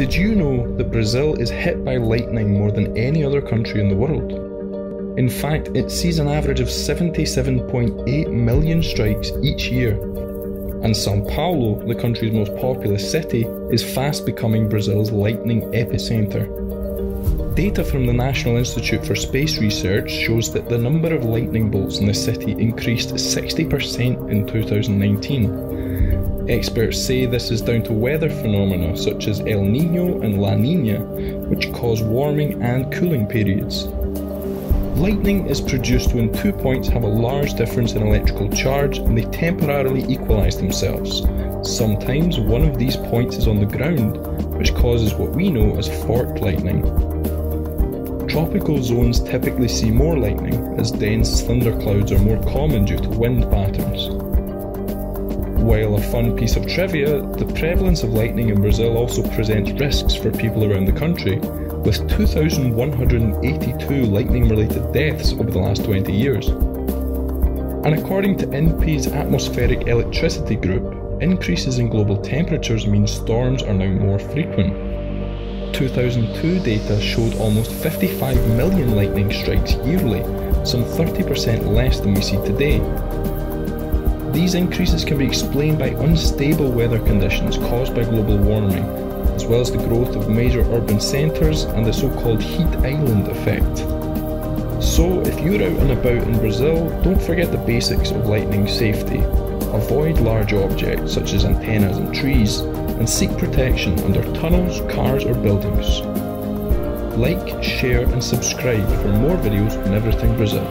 Did you know that Brazil is hit by lightning more than any other country in the world? In fact, it sees an average of 77.8 million strikes each year. And Sao Paulo, the country's most populous city, is fast becoming Brazil's lightning epicenter. Data from the National Institute for Space Research shows that the number of lightning bolts in the city increased 60% in 2019. Experts say this is down to weather phenomena such as El Nino and La Nina, which cause warming and cooling periods. Lightning is produced when two points have a large difference in electrical charge and they temporarily equalize themselves. Sometimes one of these points is on the ground, which causes what we know as forked lightning. Tropical zones typically see more lightning, as dense thunderclouds are more common due to wind patterns. While a fun piece of trivia, the prevalence of lightning in Brazil also presents risks for people around the country, with 2,182 lightning related deaths over the last 20 years. And according to INPE's Atmospheric Electricity Group, increases in global temperatures mean storms are now more frequent. 2002 data showed almost 55 million lightning strikes yearly, some 30% less than we see today. These increases can be explained by unstable weather conditions caused by global warming, as well as the growth of major urban centres and the so called heat island effect. So, if you're out and about in Brazil, don't forget the basics of lightning safety. Avoid large objects such as antennas and trees, and seek protection under tunnels, cars, or buildings. Like, share, and subscribe for more videos on everything Brazil.